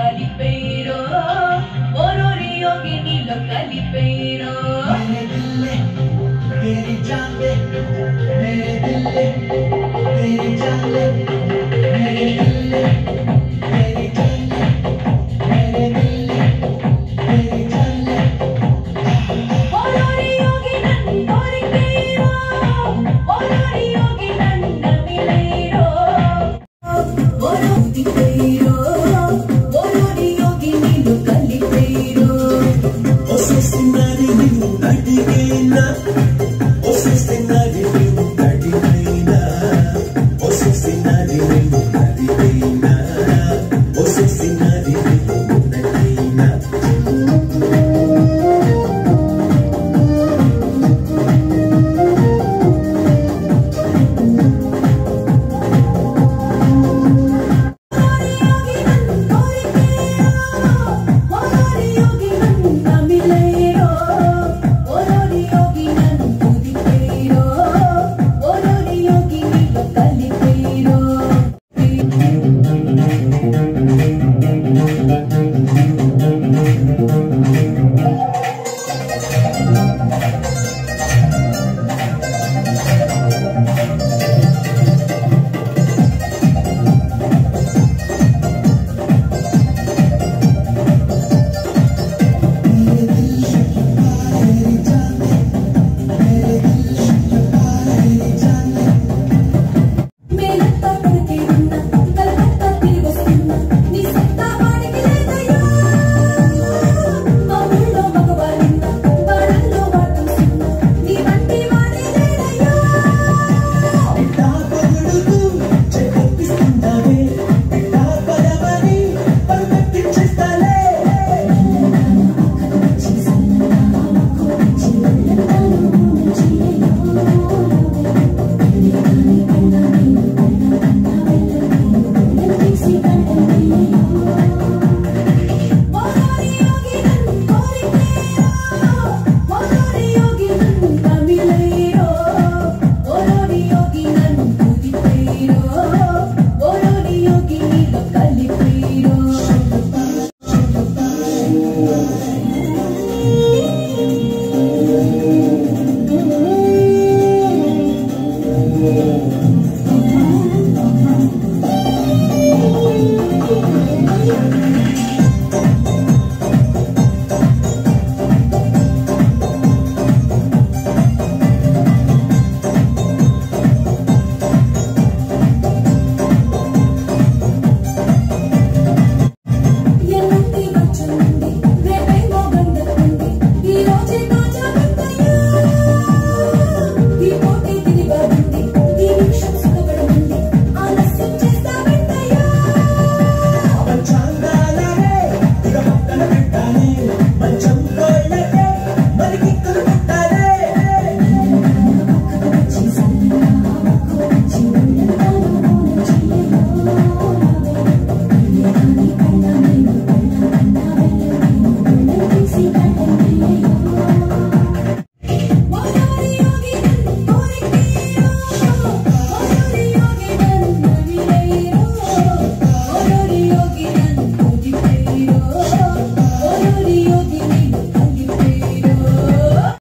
Calipeiro, Ororio, Guinilo, Calipeiro. Mere dille, mere jambe, mere dille, mere jambe, mere dille. What do you أدينا